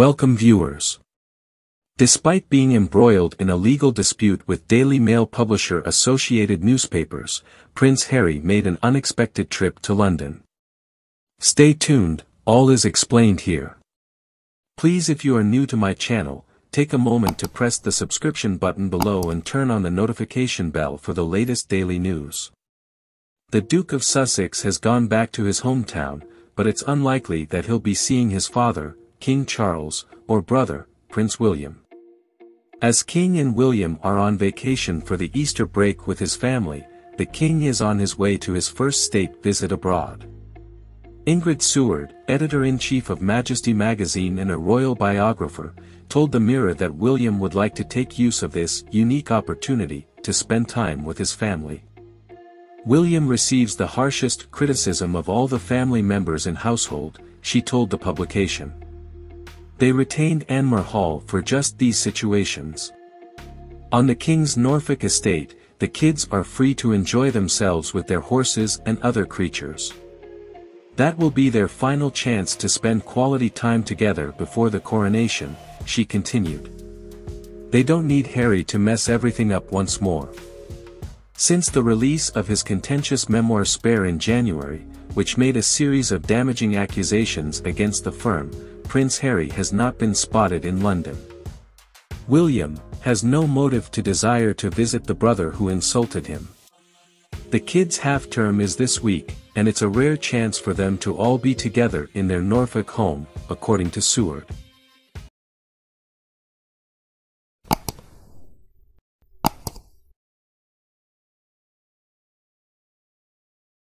Welcome viewers. Despite being embroiled in a legal dispute with Daily Mail publisher Associated Newspapers, Prince Harry made an unexpected trip to London. Stay tuned, all is explained here. Please if you are new to my channel, take a moment to press the subscription button below and turn on the notification bell for the latest daily news. The Duke of Sussex has gone back to his hometown, but it's unlikely that he'll be seeing his father, King Charles, or brother, Prince William. As King and William are on vacation for the Easter break with his family, the King is on his way to his first state visit abroad. Ingrid Seward, editor-in-chief of Majesty magazine and a royal biographer, told the Mirror that William would like to take use of this unique opportunity to spend time with his family. William receives the harshest criticism of all the family members and household, she told the publication. They retained Anmer Hall for just these situations. On the King's Norfolk estate, the kids are free to enjoy themselves with their horses and other creatures. That will be their final chance to spend quality time together before the coronation, she continued. They don't need Harry to mess everything up once more. Since the release of his contentious memoir Spare in January, which made a series of damaging accusations against the firm, Prince Harry has not been spotted in London. William, has no motive to desire to visit the brother who insulted him. The kids' half-term is this week, and it's a rare chance for them to all be together in their Norfolk home, according to Seward.